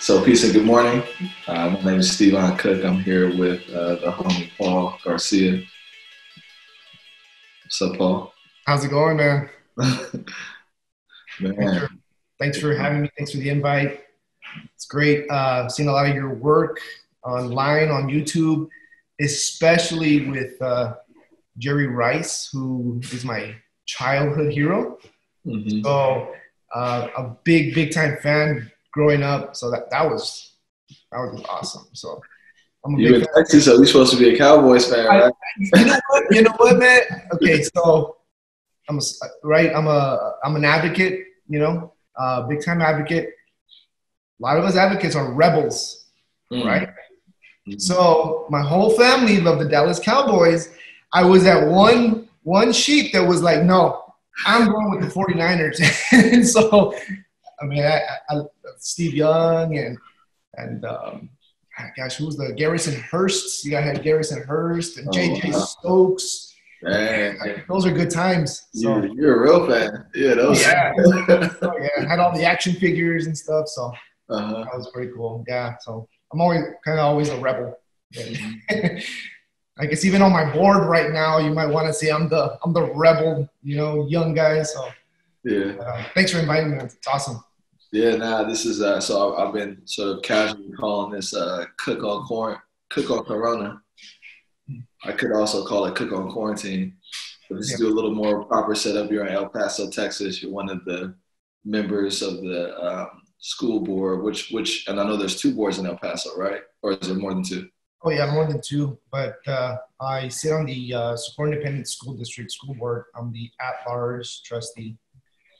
So, peace and good morning. Uh, my name is Stevon Cook. I'm here with uh, the homie Paul Garcia. What's up, Paul? How's it going, man? man. Thanks for, thanks for having me. Thanks for the invite. It's great uh, seeing a lot of your work online on YouTube, especially with uh, Jerry Rice, who is my childhood hero. Mhm. So uh, a big, big time fan growing up. So that that was that was awesome. So I'm a You in. Texas, so you're supposed to be a Cowboys fan, right? You know what? You know what, man? Okay, so I'm a, right. I'm a I'm an advocate. You know, uh, big time advocate. A lot of us advocates are rebels, Mm. right? Mhm. So my whole family loved the Dallas Cowboys. I was that one one sheep that was like, no, I'm going with the 49ers. and so, I mean, I, I, Steve Young and and um, gosh, who was the Garrison Hearst? You got had Garrison Hearst and Oh, JJ wow. Stokes. Man, Those are good times. So, you're, you're a real fan. Yeah, was. yeah. oh, yeah, had all the action figures and stuff. So uh-huh. that was pretty cool. Yeah. So I'm always kind of always a rebel. I guess even on my board right now, you might want to see I'm the I'm the rebel, you know, young guy. So Yeah. uh, thanks for inviting me. It's awesome. Yeah, nah, this is uh so I've, been sort of casually calling this uh cook on quarant cook on corona. I could also call it cook on quarantine. But let's Yeah. do a little more proper setup. You're in El Paso, Texas. You're one of the members of the um, school board, which which and I know there's two boards in El Paso, right? Or is there more than two? Oh yeah, more than two. But uh, I sit on the uh, Socorro Independent School District School Board. I'm the at-large trustee.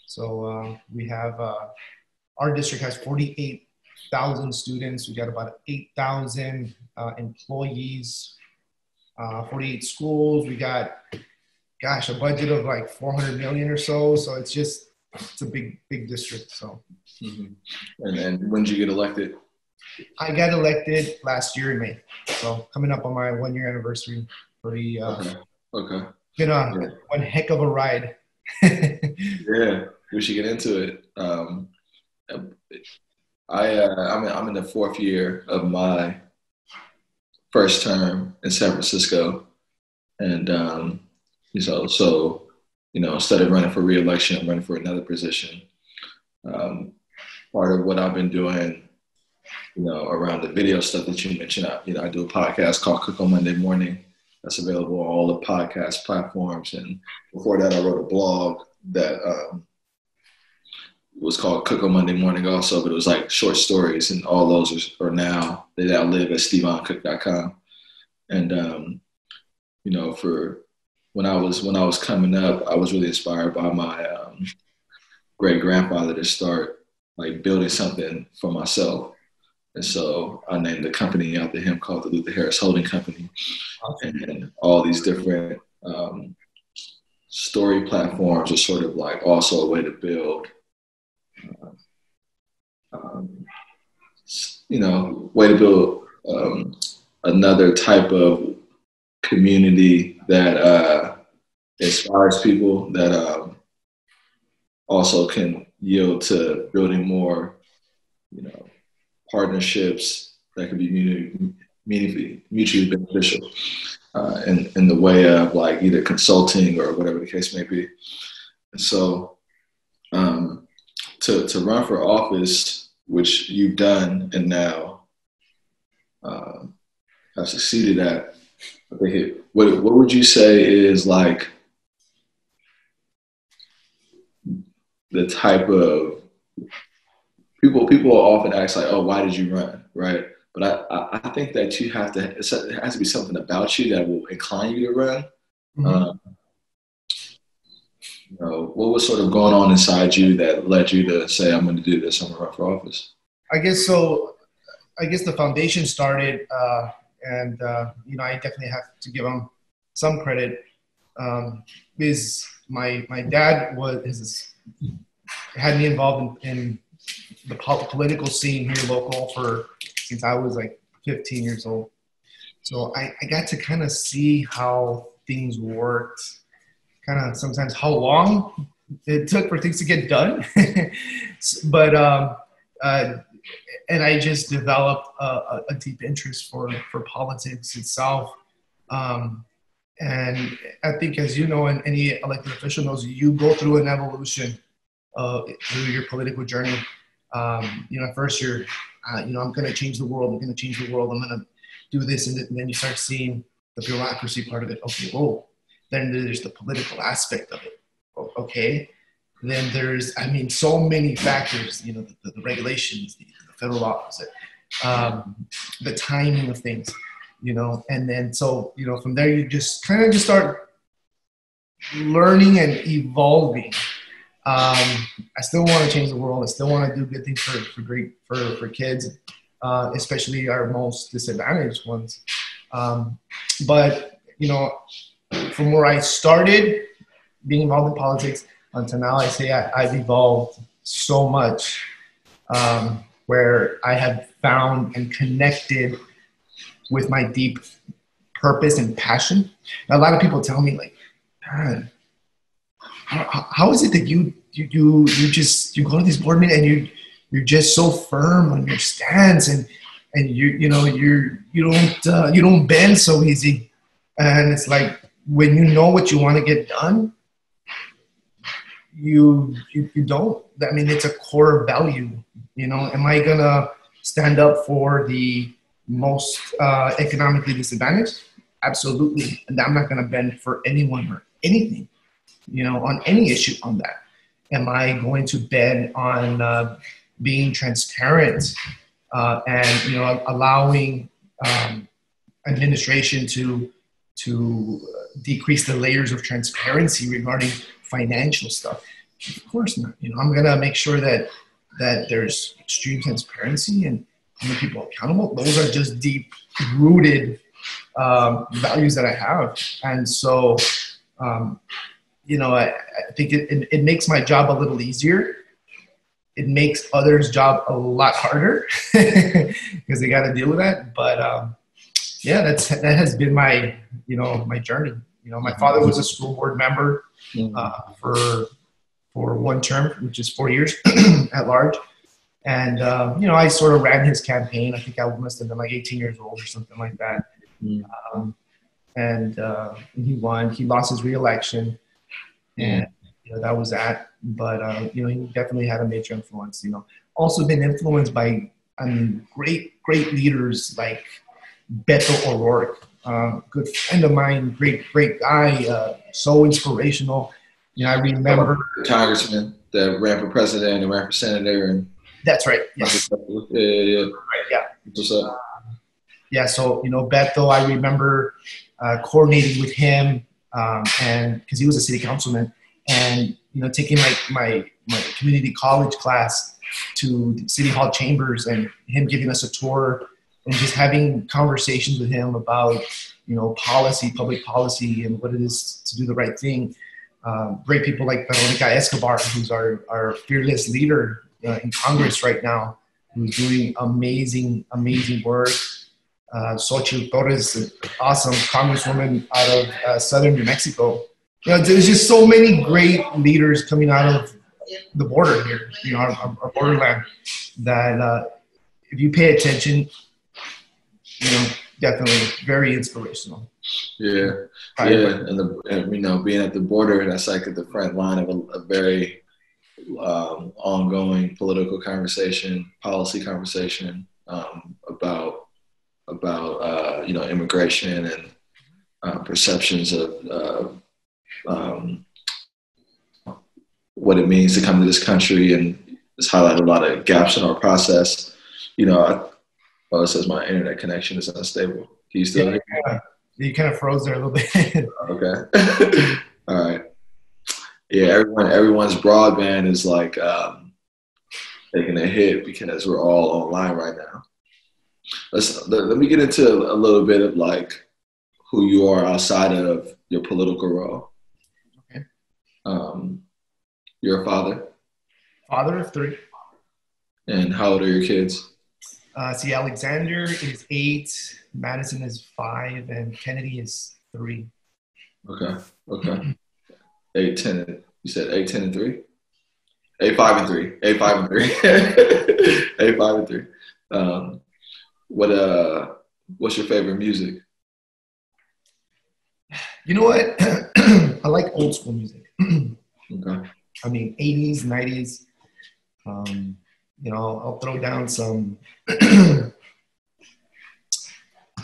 So uh, we have uh, our district has 48,000 students. We got about 8,000 uh, employees. Uh, 48 schools. We got, gosh, a budget of like 400 million or so. So it's just it's a big big district. So And and when did you get elected? I got elected last year in May. So coming up on my one year anniversary. Pretty uh, Okay. Okay. been a Yeah. one heck of a ride. Yeah, we should get into it. Um, I uh, I'm in, I'm in the fourth year of my first term in San Francisco, and um, so so you know instead of running for reelection, I'm running for another position. Um, part of what I've been doing, you know, around the video stuff that you mentioned, I, you know, I do a podcast called Cook on Monday Morning. That's available on all the podcast platforms, and before that, I wrote a blog that um, was called Cook on Monday Morning also, but it was like short stories, and all those are, are now they now live at stevoncook.com. And um, you know, for when I was when I was coming up, I was really inspired by my um, great grandfather to start like building something for myself. And so I named the company after him called the Luther Harris Holding Company, and all these different um, story platforms are sort of like also a way to build, um, you know, way to build um, another type of community that uh, inspires people that um, also can yield to building more, you know, partnerships that can be mutually, mutually, beneficial uh, in, in the way of like either consulting or whatever the case may be. And so um, to, to run for office, which you've done and now uh, have succeeded at, I think it, what, what would you say is like the type of people people often ask like, oh, why did you run, right? But I, I, think that you have to, it has to be something about you that will incline you to run. Mhm. Um, know, what was sort of going on inside you that led you to say, I'm going to do this, I'm going to run for office? I guess so. I guess the foundation started, uh, and uh, you know, I definitely have to give him some credit. Um, is my my dad was his, had me involved in, in the political scene here local for since I was like 15 years old. So I, I got to kind of see how things worked, kind of sometimes how long it took for things to get done. but um, uh, and I just developed a, a, deep interest for for politics itself. Um, and I think, as you know, and any elected official knows, you go through an evolution uh, through your political journey. Um, you know, first you're, uh, you know, I'm going to change the world. I'm going to change the world. I'm going to do this, and then you start seeing the bureaucracy part of it. Okay, whoa. Then there's the political aspect of it. Okay. Then there's, I mean, so many factors. You know, the, the regulations, the, the, federal laws, um, the timing of things. You know, and then so you know from there you just kind of just start learning and evolving um, I still want to change the world. I still want to do good things for, for great for, for kids, uh, especially our most disadvantaged ones. Um, but you know, from where I started being involved in politics until now, I say I, have evolved so much. Um, where I have found and connected with my deep purpose and passion. a lot of people tell me like, man, how, how is it that you you you you just you go to these board meetings and you you're just so firm on your stance and and you you know you're you don't uh, you don't bend so easy and it's like when you know what you want to get done you, you you don't. I mean it's a core value you know? Am i gonna stand up for the most uh, economically disadvantaged? Absolutely. And i'm not gonna bend for anyone or anything you know, on any issue on that? Am I going to bend on uh, being transparent uh, and you know allowing um, administration to to decrease the layers of transparency regarding financial stuff? Of course not. You know, I'm gonna make sure that that there's extreme transparency and holding people accountable. Those are just deep rooted um, values that I have, and so um, you know, I, I think it, it, it, makes my job a little easier. It makes others' job a lot harder because they got to deal with that. But um, yeah, that's that has been my you know my journey. You know, my father was a school board member mm-hmm. uh, for for one term, which is four years at large. And uh, you know, I sort of ran his campaign. I think I must have been like 18 years old or something like that. Mm. Um, and uh, he won. He lost his reelection and you know that was that. But uh, you know, he definitely had a major influence. You know, also been influenced by I mean, great great leaders like Beto O'Rourke, uh, good friend of mine, great great guy, uh, so inspirational. You know, I remember congressman that ran for president and ran for senator and. That's right. Yes. Yeah, yeah, yeah. Right, yeah. What's up? yeah. So you know, Beto, I remember uh, coordinating with him um, and because he was a city councilman, and you know, taking like my my community college class to city hall chambers, and him giving us a tour, and just having conversations with him about you know policy, public policy, and what it is to do the right thing. Um, great people like Veronica Escobar, who's our, our fearless leader uh, in Congress right now, who's doing amazing, amazing work uh, Xochitl Torres, awesome congresswoman out of uh, southern New Mexico. You know, there's just so many great leaders coming out of the border here, you know, our, our borderland, that uh, if you pay attention, you know, definitely very inspirational. Yeah, yeah, and, the, and you know, being at the border, and that's like at the front line of a, a very um, ongoing political conversation, policy conversation um, about about uh, you know immigration and uh, perceptions of uh, um, what it means to come to this country, and it's highlighted a lot of gaps in our process. You know, Well, it says my internet connection is unstable. Can you still yeah, hear? You kind of froze there a little bit. okay. All right. Yeah, everyone, everyone's broadband is like um, taking a hit because we're all online right now let's let, let me get into a little bit of like who you are outside of your political role. Okay. Um, you're a father. Father of three. And how old are your kids? Uh, see, Alexander is eight, Madison is five, and Kennedy is three. Okay. Okay. eight, ten. You said eight, ten, and three. A five and three. A five and three. A five and three. Um, what uh, what's your favorite music? You know what? I like old school music. Okay. I mean, 80s, 90s. Um, you know, I'll throw down some.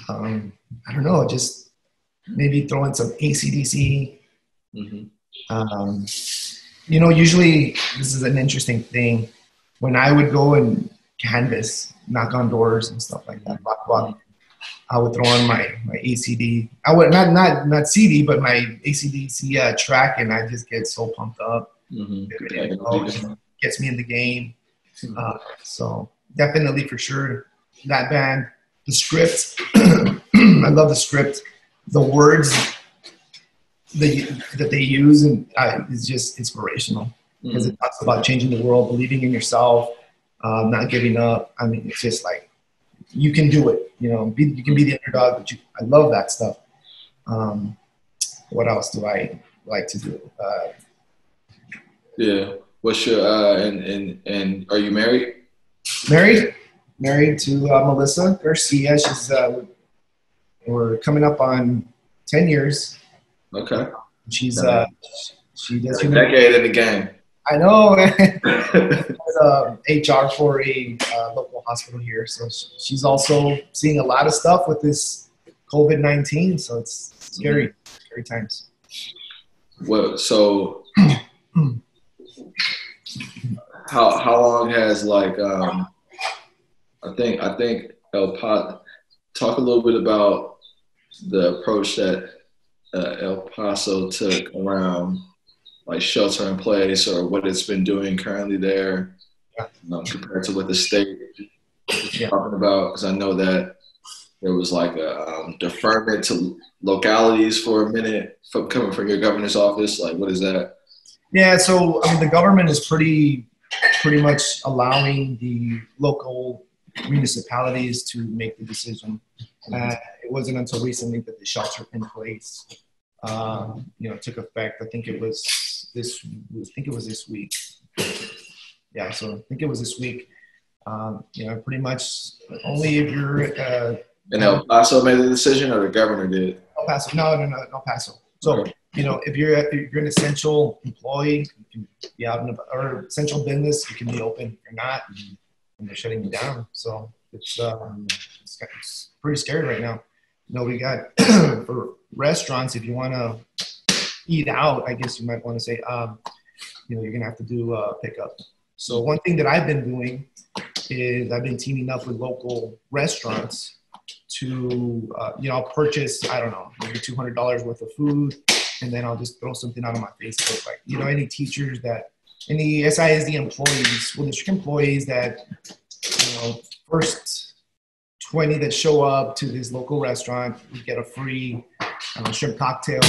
um, I don't know, just maybe throw in some ACDC. hmm Um, you know, usually this is an interesting thing. When I would go and canvas, knock on doors and stuff like that, block, I would throw on my my ACD. I would not not not CD, but my ACDC uh, track, and I just get so pumped up. hmm It gets me in the game. Uh, so definitely for sure that band, the script. I love the script, the words the, that they use, and uh, is just inspirational because it talks about changing the world, believing in yourself, uh, not giving up. I mean, it's just like you can do it. You know, be, you can be the underdog. But you, I love that stuff. Um, what else do I like to do? Uh, Yeah. What's your uh, and and and are you married? married, married to uh, Melissa Garcia. She's uh, we're coming up on ten years. Okay. She's uh, she does A decade in the game. I know. uh, HR for a uh, local hospital here, so she's also seeing a lot of stuff with this COVID nineteen. So it's scary, scary times. Well, so how how long has like um I think I think El Pa talk a little bit about the approach that uh, El Paso took around like shelter in place or what it's been doing currently there um, compared to what the state is talking about because I know that there was like a um, deferment to localities for a minute from coming from your governor's office. Like what is that Yeah, so I mean, the government is pretty, pretty much allowing the local municipalities to make the decision. Uh, it wasn't until recently that the shelter in place, um, you know, took effect. I think it was this. I think it was this week. Yeah, so I think it was this week. Um, you know, pretty much only if you're uh, And El Paso made the decision, or the governor did. El Paso. No, no, no, El Paso. So you know, if you're if you're an essential employee, you can be out in the, or essential business, you can be open. You're not, and they're shutting you down. So it's um, it's, it's pretty scary right now. You know, we got for restaurants. If you want to eat out, I guess you might want to say, um, you know, you're gonna have to do uh, pickup. So one thing that I've been doing is I've been teaming up with local restaurants to, uh, you know, I'll purchase, I don't know, maybe $200 worth of food, and then I'll just throw something out on my Facebook. Like, you know, any teachers that, any SISD employees, school district employees that, you know, first 20 that show up to this local restaurant, we get a free uh, shrimp cocktail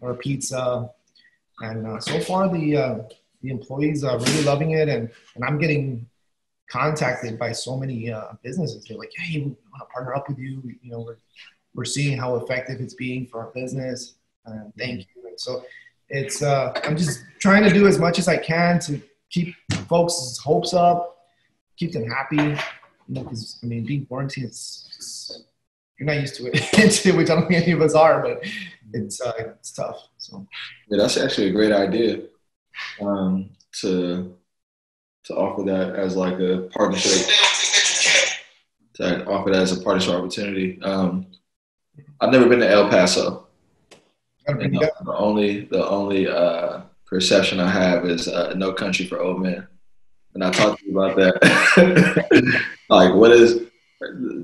or pizza. And uh, so far, the, uh, the employees are really loving it, and, and I'm getting contacted by so many uh, businesses. They're like, "Hey, we want to partner up with you. You know, we're we're seeing how effective it's being for our business. Uh, thank you." And so it's uh, I'm just trying to do as much as I can to keep folks' hopes up, keep them happy. You know, because I mean, being quarantined is it's- you're not used to it, which I don't think any of us are, but it's uh, it's tough. So Yeah, that's actually a great idea um, to to offer that as like a partnership. To offer that as a partnership opportunity. Um, I've never been to El Paso. gotta bring And it the, the only the only uh, perception I have is uh, No Country for Old Men, and I talked to you about that. like, what is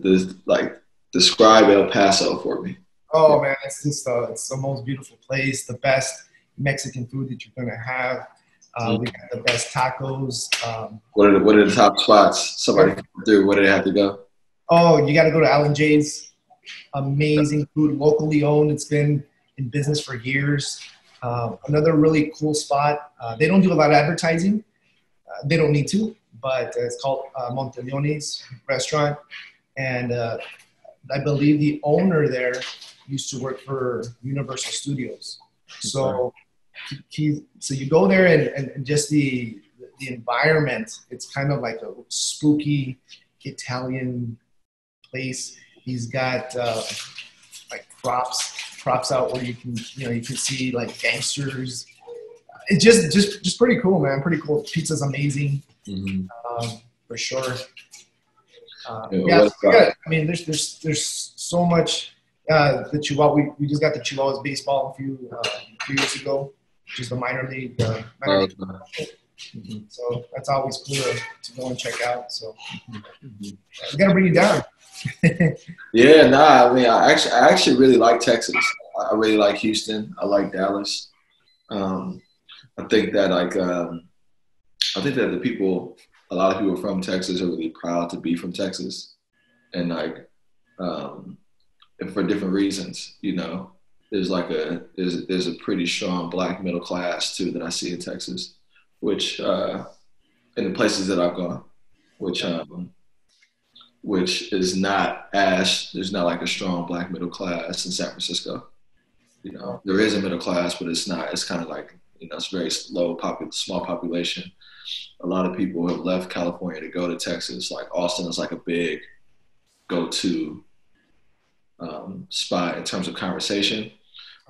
this? Like, describe El Paso for me. Oh man, it's just uh, it's the most beautiful place. The best Mexican food that you're gonna have. Uh, we got the best tacos. Um, What are the, what are the top spots somebody can do? Where do they have to go? oh, you got to go to L&J's. Amazing food, locally owned. It's been in business for years. Uh, another really cool spot. Uh, they don't do a lot of advertising. Uh, they don't need to, but uh, it's called uh, Monteleone's Restaurant, and uh, I believe the owner there used to work for Universal Studios. So he, so you go there and, and, and just the the environment, it's kind of like a spooky Italian place. He's got uh, like props props out where you can you know you can see like gangsters. It's just just just pretty cool, man. Pretty cool. Pizza's amazing, mm-hmm. um, for sure. Uh, yeah, yeah, I mean, there's there's there's so much. Uh, the Chihuahua, we, we just got the Chihuahuas baseball a few uh, few years ago, which is the minor league. Uh, minor league. Mm-hmm. So that's always cool to, to, go and check out. So mm-hmm. we got to bring you down. yeah, nah. I mean, I actually, I actually really like Texas. I really like Houston. I like Dallas. Um, I think that like, um, I think that the people, a lot of people from Texas are really proud to be from Texas, and like, um, and for different reasons. You know, there's like a there's there's a pretty strong black middle class too that I see in Texas, which uh, in the places that I've gone, which um, which is not as there's not like a strong black middle class in San Francisco. You know, there is a middle class, but it's not. It's kind of like you know, it's very low, popul- small population. A lot of people have left California to go to Texas. Like Austin is like a big go-to um, spot in terms of conversation.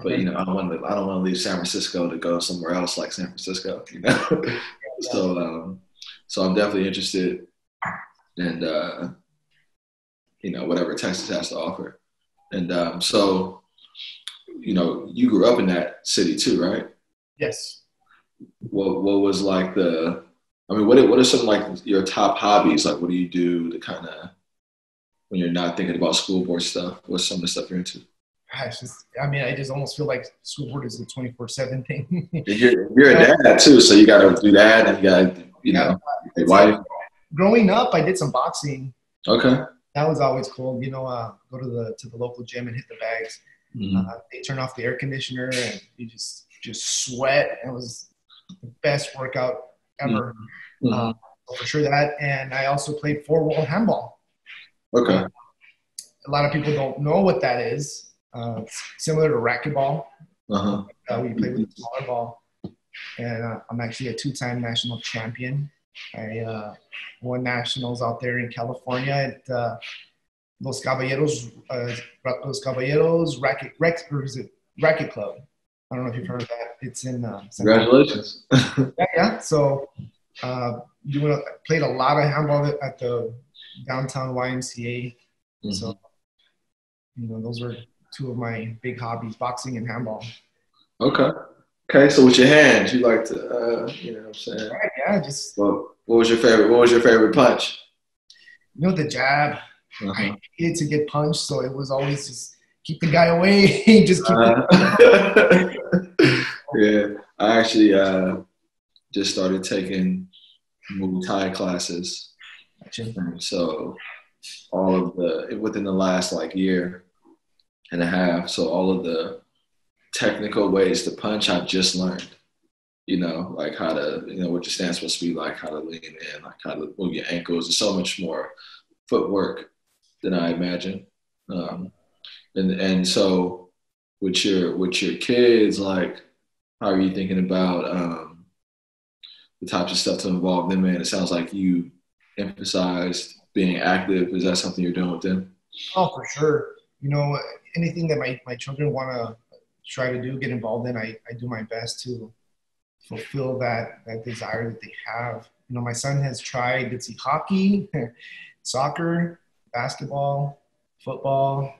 But you know, I don't want to. I don't want to leave San Francisco to go somewhere else like San Francisco. You know, so um, so I'm definitely interested, and uh, you know, whatever Texas has to offer. And um, so, you know, you grew up in that city too, right? Yes. What What was like the? I mean, what are, what are some like your top hobbies? Like, what do you do to kind of when you're not thinking about school board stuff? What's some of the stuff you're into? Gosh, I mean, I just almost feel like school board is a 24 seven thing. you're, you're a dad too, so you got to do that, and you got you know, yeah, wife. Growing up, I did some boxing. Okay that was always cool. You know, uh, go to the to the local gym and hit the bags. Mm-hmm. Uh, they turn off the air conditioner and you just just sweat. It was the best workout ever. Mm-hmm. Uh, for sure that. And I also played four wall handball. Okay. a lot of people don't know what that is. Uh, similar to racquetball. Uh-huh. Uh, we play with a smaller ball. And uh, I'm actually a two-time national champion. I uh, won nationals out there in California at uh, Los Caballeros, uh, Los Caballeros Racket, Rec, or is it Racket Club? I don't know if you've heard of that. It's in. Uh, Congratulations. yeah, yeah. So, uh, doing played a lot of handball at the downtown YMCA. Mm-hmm. So, you know, those were two of my big hobbies: boxing and handball. Okay. Okay, so with your hands, you like to, uh, you know what I'm saying? Right, yeah, just. Well, what was your favorite? What was your favorite punch? You know the jab. Uh-huh. I hated to get punched, so it was always just keep the guy away. just keep. Uh-huh. yeah, I actually uh, just started taking Muay Thai classes. So all of the within the last like year and a half, so all of the technical ways to punch I've just learned. You know, like how to, you know, what your stance supposed to be like, how to lean in, like how to move your ankles. There's so much more footwork than I imagine. Um, and and so with your with your kids, like how are you thinking about um, the types of stuff to involve them in? It sounds like you emphasized being active. Is that something you're doing with them? Oh, for sure. You know, anything that my, my children want to try to do, get involved in, I, I do my best to fulfill that, that desire that they have. You know, my son has tried, let's see, hockey, soccer, basketball, football.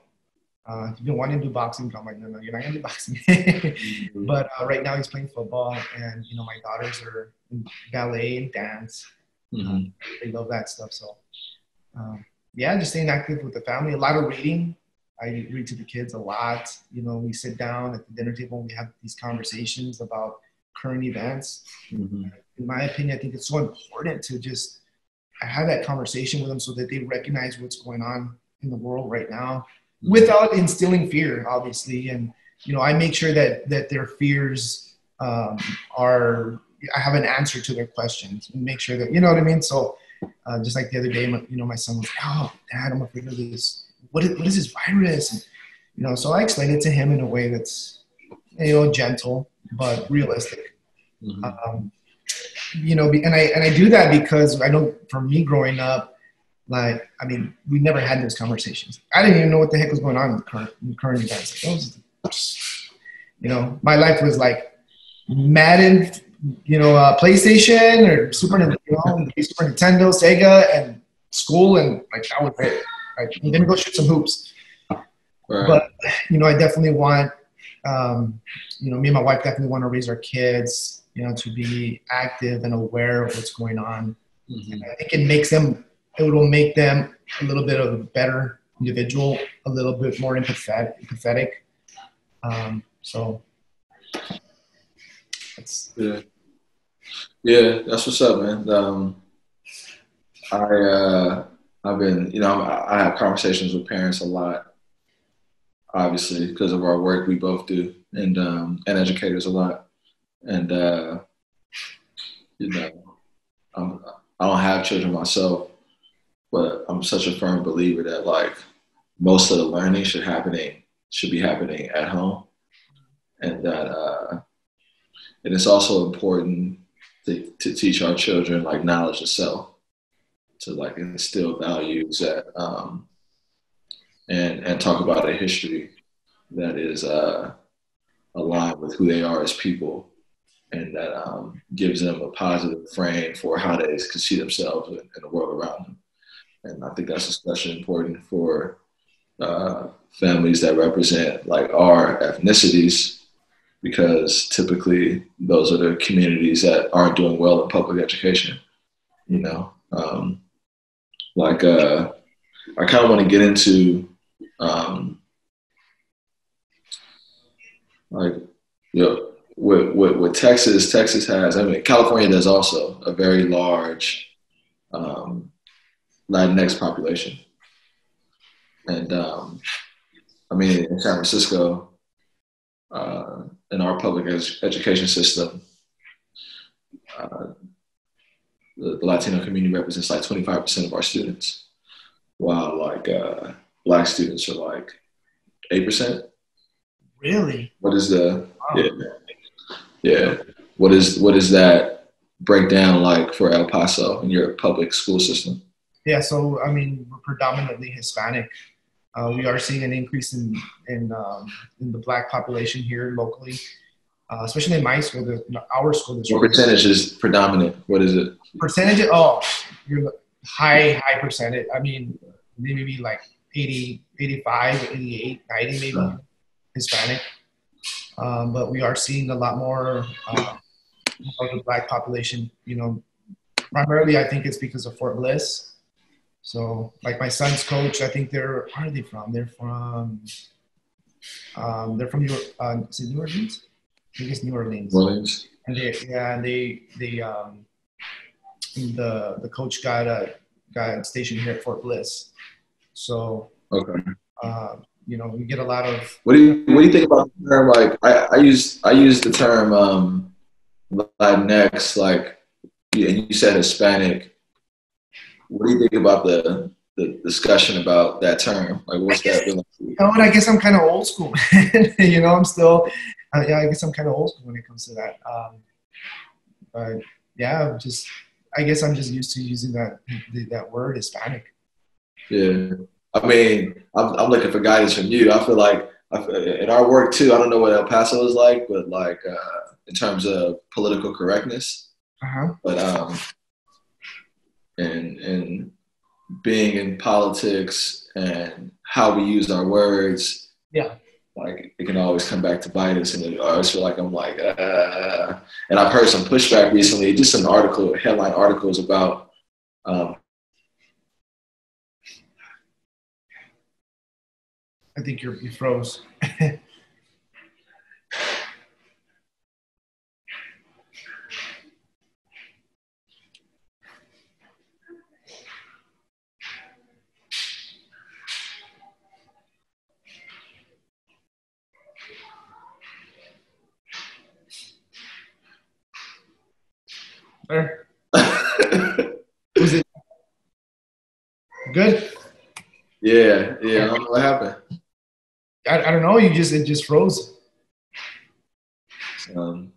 Uh, he's been wanting to do boxing. but I'm like, no, no, you're not gonna do boxing. mm-hmm. But uh, right now he's playing football, and you know my daughters are in ballet and dance. Mm-hmm. Um, they love that stuff. So, um, yeah, just staying active with the family. A lot of reading. I read to the kids a lot. You know, we sit down at the dinner table and we have these conversations about current events. Mm-hmm. In my opinion, I think it's so important to just have that conversation with them so that they recognize what's going on in the world right now mm-hmm. without instilling fear, obviously. And, you know, I make sure that, that their fears um, are, I have an answer to their questions and make sure that, you know what I mean? So, uh, just like the other day, you know, my son was, oh, dad, I'm afraid of this what is, what is this virus? And, you know, so I explained it to him in a way that's, you know, gentle but realistic. Mm-hmm. Um, you know, and I and I do that because I know for me growing up, like I mean, we never had those conversations. I didn't even know what the heck was going on in the current in the current events. Like, those, you know, my life was like Madden, you know, uh, PlayStation or Super, you know, Super Nintendo, Sega, and school, and like that was it. You didn't go shoot some hoops. Right. But you know, I definitely want, um, you know, me and my wife definitely want to raise our kids, you know, to be active and aware of what's going on. Mm-hmm. I think it makes them, it will make them a little bit of a better individual, a little bit more empathetic. empathetic. Um, so that's yeah, yeah, that's what's up, man. Um, I uh, I've been, you know, I, have conversations with parents a lot obviously because of our work we both do and um, and educators a lot. And uh, you know I'm, i don't have children myself but i'm such a firm believer that like most of the learning should happening should be happening at home. And that uh, and it's also important to, to teach our children like knowledge of self to like instill values that um, and and talk about a history that is uh, aligned with who they are as people, and that um, gives them a positive frame for how they can see themselves in, in the world around them. And I think that's especially important for uh, families that represent like our ethnicities, because typically those are the communities that aren't doing well in public education. You know, um, like uh, I kind of want to get into um, like you know, with, with, with Texas, Texas has, I mean, California does also a very large um, Latinx population. And um, I mean, in San Francisco, uh, in our public ed- education system, uh, the, the, Latino community represents like 25% of our students, while like uh, black students are like 8%. Really? What is the, wow. yeah, yeah. What is, what is that breakdown like for El Paso in your public school system? Yeah, so I mean, we're predominantly Hispanic. Uh, we are seeing an increase in in, um, in the black population here locally, uh, especially in my school, the, our school district. What percentage is predominant? What is it? Percentage? Oh, you're high, high percentage. I mean, maybe like 80, 85, 88, 90 maybe Hispanic. Um, but we are seeing a lot more uh, of the black population, you know, primarily I think it's because of Fort Bliss. So like my son's coach, I think they're, where are they from? They're from, um, they're from New, uh, New Orleans? I think it's New Orleans. Orleans. And they, yeah, and they, they, um, the, the coach got a, got stationed here at Fort Bliss. So, okay. Uh, you know, we get a lot of. What do you What do you think about the term? Like, I, I use I use the term um, Latinx. Like, and you said Hispanic. What do you think about the the discussion about that term? Like, what's guess, that? Really? You know I guess I'm kind of old school. you know, I'm still. Uh, yeah, I guess I'm kind of old school when it comes to that. Um, but yeah, just I guess I'm just used to using that that word Hispanic. Yeah. I mean, I'm, I'm looking for guidance from you. I feel like I feel, in our work too, I don't know what El Paso is like, but like uh, in terms of political correctness, uh-huh. but um, and and being in politics and how we use our words, yeah, like it can always come back to bite us, and I always feel like I'm like, uh, and I've heard some pushback recently, just some article, headline articles about um, I think you're, you froze. there. Was it good? Yeah, yeah. I don't know what happened. I, I don't know. You just it just froze. Um,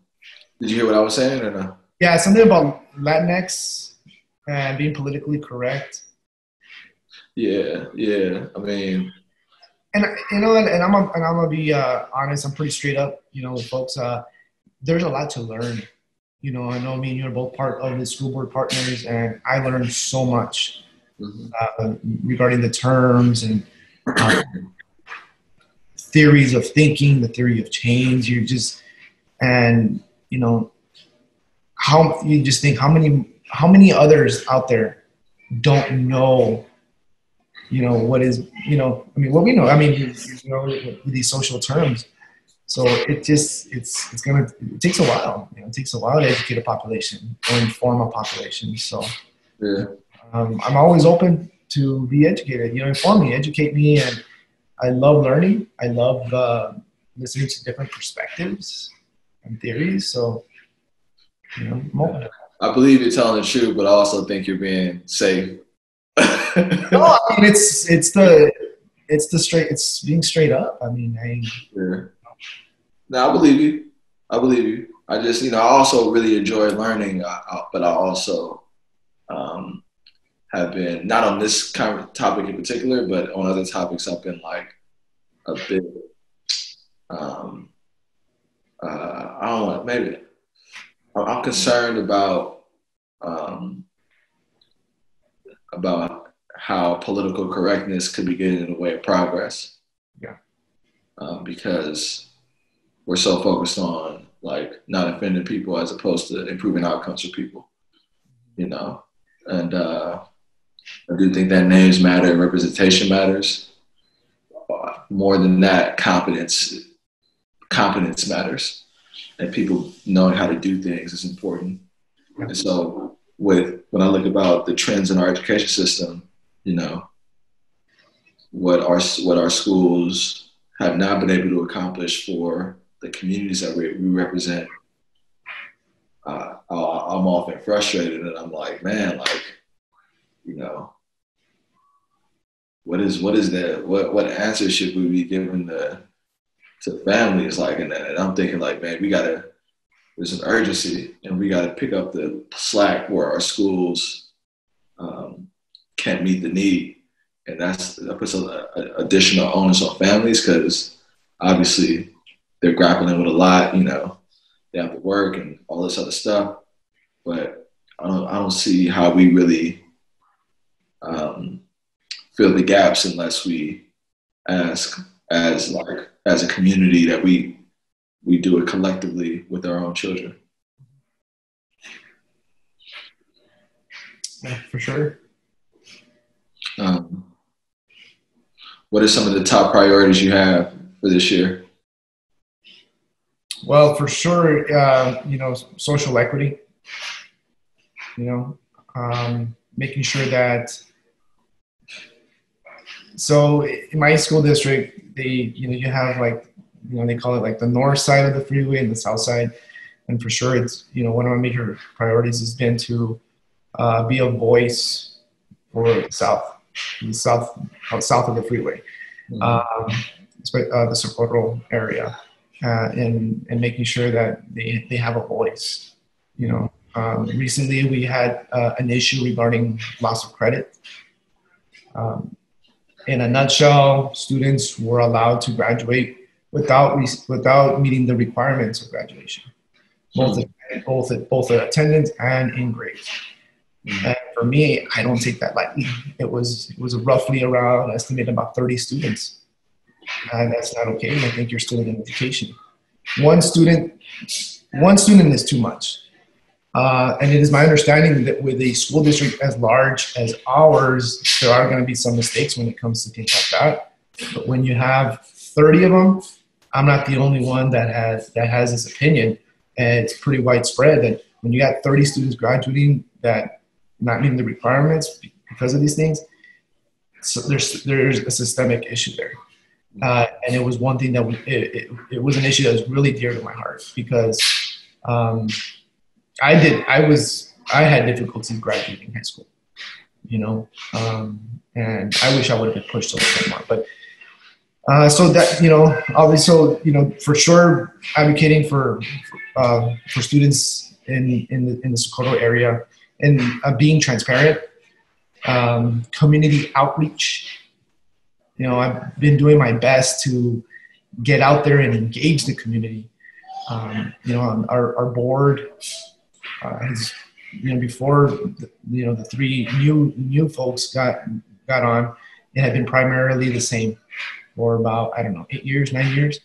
did you hear what I was saying or no? Yeah, something about Latinx and being politically correct. Yeah, yeah. I mean, and you know, and, and I'm a, and I'm gonna be uh, honest. I'm pretty straight up, you know, with folks. Uh, there's a lot to learn. You know, I know me and you are both part of the school board partners, and I learned so much mm-hmm. uh, regarding the terms and uh, theories of thinking, the theory of change. You just and you know how you just think how many how many others out there don't know you know what is you know i mean what we know i mean you, you know these social terms so it just it's it's gonna it takes a while you know it takes a while to educate a population or inform a population so yeah. um, i'm always open to be educated you know inform me educate me and i love learning i love uh, listening to different perspectives and theories so you know I'm open I believe you're telling the truth, but I also think you're being safe. no, I mean it's it's the it's the straight it's being straight up. I mean, I yeah. No, I believe you. I believe you. I just you know I also really enjoy learning, uh, uh, but I also um, have been not on this kind of topic in particular, but on other topics I've been like a bit. Um, uh, I don't want maybe I'm concerned about um, about how political correctness could be getting in the way of progress. Yeah. Um, because we're so focused on like not offending people as opposed to improving outcomes for people, you know. And uh, I do think that names matter and representation matters. More than that, competence competence matters and people knowing how to do things is important. And so with when I look about the trends in our education system, you know, what our what our schools have not been able to accomplish for the communities that we, we represent, uh, I'm often frustrated, and I'm like, man, like, you know, what is what is that? What what answer should we be giving the to families like and, and I'm thinking like man we gotta there's an urgency and we gotta pick up the slack where our schools um, can't meet the need and that's that puts a, a additional onus on families because obviously they're grappling with a lot you know they have to work and all this other stuff but I don't, I don't see how we really um, fill the gaps unless we ask as like as a community that we we do it collectively with our own children. Yeah, for sure. Um, what are some of the top priorities you have for this year? Well, for sure, uh, you know, social equity. You know, um, making sure that. So in my school district, they you know you have like you know they call it like the north side of the freeway and the south side and for sure it's you know one of my major priorities has been to uh, be a voice for the south the south south of the freeway mm-hmm. um, uh, the socorro area uh, and and making sure that they, they have a voice you know um, recently we had uh, an issue regarding loss of credit um, in a nutshell, students were allowed to graduate without without meeting the requirements of graduation, both hmm. both both attendance and in grades. Mm-hmm. And for me, I don't take that lightly. It was it was roughly around estimated about 30 students, and that's not okay. I think you're still in education. One student, one student is too much. Uh, and it is my understanding that with a school district as large as ours, there are going to be some mistakes when it comes to things like that. But when you have 30 of them, I'm not the only one that has that has this opinion, and it's pretty widespread that when you got 30 students graduating that not meeting the requirements because of these things, so there's there's a systemic issue there. Uh, and it was one thing that it, it, it, was an issue that was really dear to my heart because um, I did. I was. I had difficulty graduating high school. You know, um, and I wish I would have been pushed a little bit more. But uh, so that you know, obviously, so you know, for sure, advocating for uh, for students in in the, in the Socorro area, and uh, being transparent, um, community outreach. You know, I've been doing my best to get out there and engage the community. Um, you know, our, our board uh, has, you know, before the, you know the three new new folks got got on, it had been primarily the same for about I don't know eight years, nine years,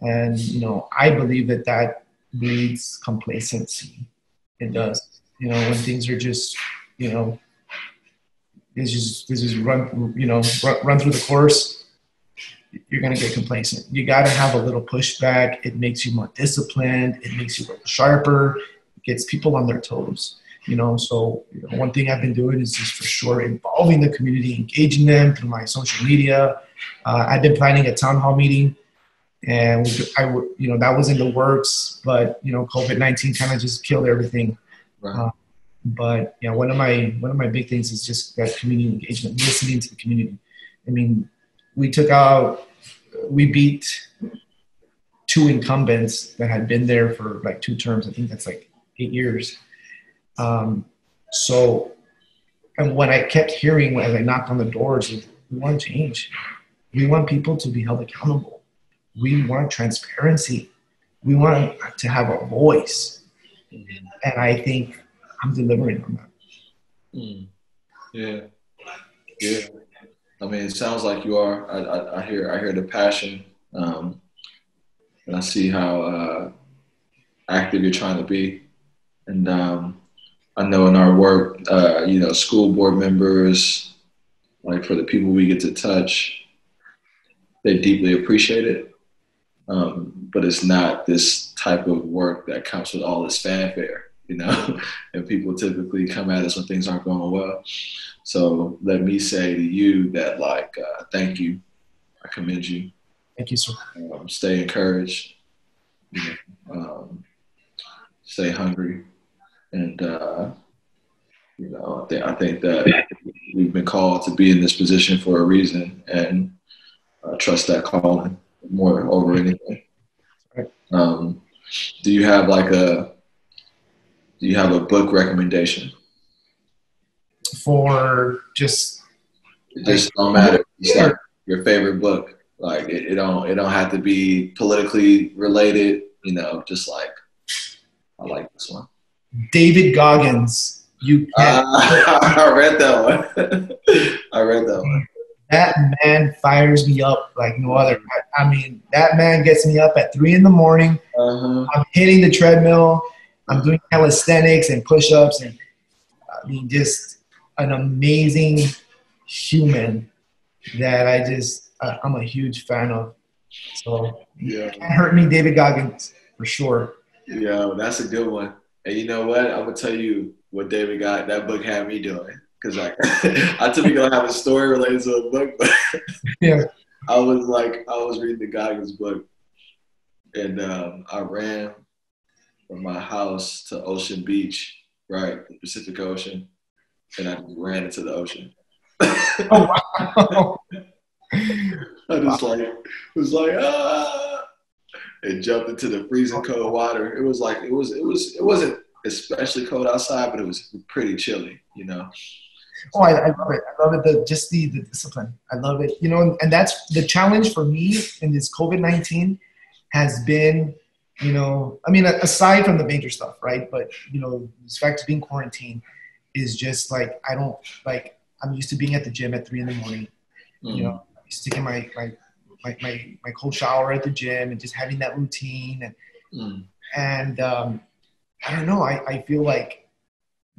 and you know I believe that that breeds complacency. It does. You know, when things are just you know, it's just this is run you know run, run through the course you're going to get complacent. You got to have a little pushback. It makes you more disciplined. It makes you sharper. It gets people on their toes. You know, so you know, one thing I've been doing is just for sure involving the community, engaging them through my social media. Uh, I've been planning a town hall meeting, and I, you know, that was in the works, but you know, COVID nineteen kind of just killed everything. Right. Uh, but yeah, one of my one of my big things is just that community engagement, listening to the community. I mean, we took out, we beat two incumbents that had been there for like two terms. I think that's like eight years. Um, so, and when I kept hearing as I knocked on the doors, we want change. We want people to be held accountable. We want transparency. We want to have a voice. And I think I'm delivering on that. Mm. Yeah. Yeah. I mean, it sounds like you are. I, I, I hear I hear the passion, um, and I see how uh, active you're trying to be. And um, I know in our work, uh, you know, school board members, like for the people we get to touch, they deeply appreciate it. Um, but it's not this type of work that comes with all this fanfare, you know. and people typically come at us when things aren't going well. So let me say to you that, like, uh, thank you. I commend you. Thank you, sir. Um, stay encouraged. You know, um, stay hungry, and uh, you know, I think I think that we've been called to be in this position for a reason, and uh, trust that calling more over anything. Um, do you have like a do you have a book recommendation? for just it just don't matter. It's like your favorite book. Like it, it don't it don't have to be politically related. You know, just like I like this one. David Goggins. You uh, I read that one. I read that one. That man fires me up like no other. I, I mean, that man gets me up at three in the morning. Uh-huh. I'm hitting the treadmill. I'm doing calisthenics and push-ups, and I mean, just an amazing human that I just uh, I'm a huge fan of. So yeah, can't hurt me, David Goggins for sure. Yeah, that's a good one. And you know what? I'm gonna tell you what David got. That book had me doing because like I typically don't have a story related to a book, but yeah, I was like I was reading the Goggins book, and um, I ran from my house to Ocean Beach, right, the Pacific Ocean and I ran into the ocean. oh wow! I just like was like ah, and jumped into the freezing cold water. It was like it was it was it wasn't especially cold outside, but it was pretty chilly, you know. Oh, I, I love it. I love it. The just the, the discipline. I love it. You know, and that's the challenge for me in this COVID nineteen has been, you know, I mean, aside from the major stuff, right? But you know, this fact of being quarantined is just like I don't like I'm used to being at the gym at three in the morning. Mm. You know, taking my, my my my my cold shower at the gym and just having that routine and mm. and um, I don't know. I, I feel like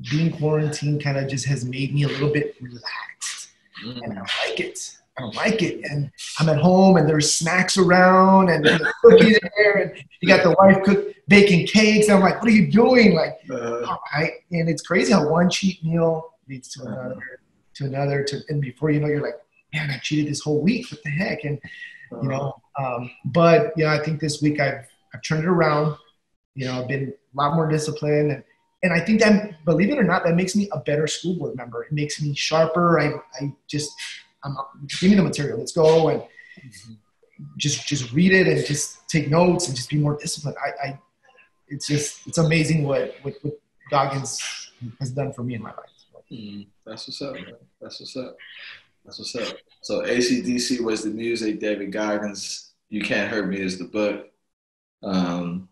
being quarantined kind of just has made me a little bit relaxed, mm. and I like it. I don't like it. And I'm at home and there's snacks around and there's cookies there and you got the wife cook baking cakes. And I'm like, what are you doing? Like, uh, all right. And it's crazy how one cheat meal leads to uh-huh. another, to another, to and before you know, you're like, man, I cheated this whole week. What the heck? And you know, uh-huh. um, but you know, I think this week I've I've turned it around. You know, I've been a lot more disciplined and and I think that, believe it or not, that makes me a better school board member. It makes me sharper. I, I just I'm, give me the material. Let's go and just just read it and just take notes and just be more disciplined. I, I it's just it's amazing what what, what Goggins has done for me in my life. Mm, that's what's up, man. That's what's up. That's what's up. So ACDC was the music. David Goggins, You Can't Hurt Me is the book. Um,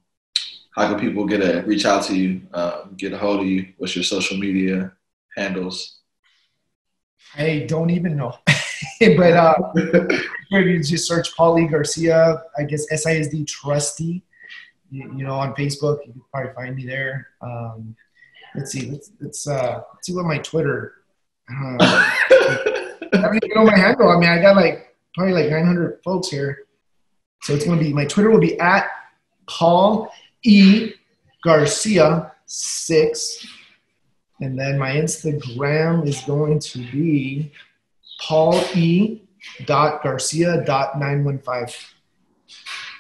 how can people get a reach out to you, um, get a hold of you? What's your social media handles? I don't even know, but uh, you just search Paulie Garcia. I guess SISD trustee, You, you, know, on Facebook, you can probably find me there. Um, let's see. Let's let's, uh, let's see what my Twitter. Uh, I don't even know my handle. I mean, I got like probably like 900 folks here. So it's gonna be my Twitter will be at Paul E Garcia six, and then my Instagram is going to be Paul E dot Garcia dot nine one five.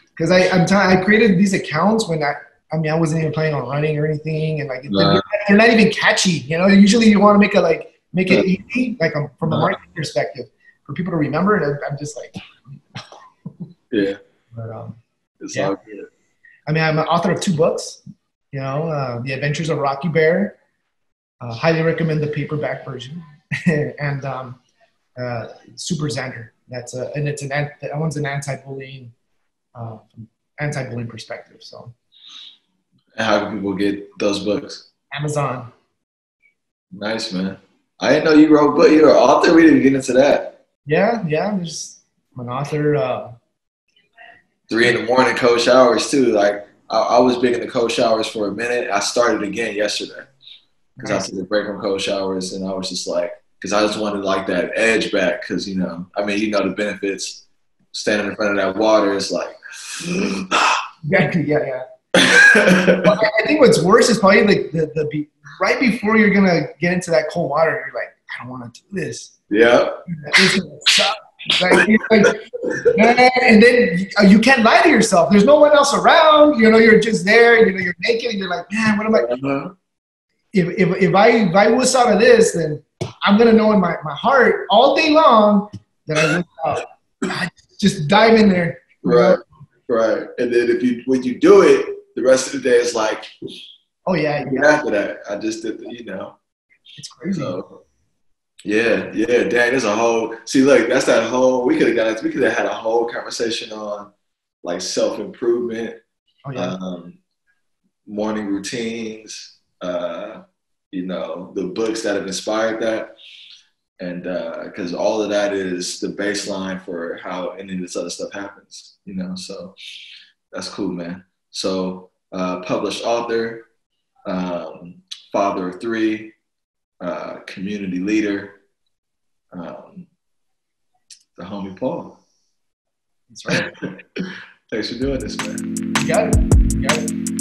Because I I'm t- I created these accounts when I I mean I wasn't even planning on running or anything, and like they're, they're not even catchy. You know, usually you want to make it like make it easy, like um, from a marketing perspective, for people to remember. And I'm just like, yeah. But um, it's yeah. all good. I mean, I'm an author of two books. You know, uh, The Adventures of Rocky Bear. Uh, highly recommend the paperback version, and um, uh, Super Xander. That's a and it's an that one's an anti-bullying, uh, anti-bullying perspective. So, how can people get those books? Amazon. Nice man. I didn't know you wrote, but you're an author. We didn't get into that. Yeah, yeah. I'm just I'm an author. Uh, three in the morning cold showers too. Like I, I, was big in the cold showers for a minute. I started again yesterday because I took a break from cold showers, and I was just like, because I just wanted like that edge back. Because you know, I mean, you know the benefits. Standing in front of that water is like, yeah, yeah, yeah. well, I think what's worse is probably like the, the be, right before you're gonna get into that cold water, you're like, I don't want to do this. Yeah. Like, like, and then you can't lie to yourself. There's no one else around. You know, you're just there. You know, you're naked, and you're like, man, what am I? Uh-huh. If, if, if I if I was out of this, then I'm gonna know in my, my heart all day long that I wuss out. I just dive in there. Right, know? right. And then if you when you do it, the rest of the day is like, oh yeah. yeah. After that, I just did, the, you know. It's crazy. So, yeah, yeah, dang, there's a whole see look, that's that whole we could have got we could have had a whole conversation on like self improvement, oh, yeah. um, morning routines, uh, you know, the books that have inspired that. And because uh, all of that is the baseline for how any of this other stuff happens, you know. So that's cool, man. So uh, published author, um, father of three, uh, community leader, um, the homie Paul. That's right. Thanks for doing this, man. You got it. You got it.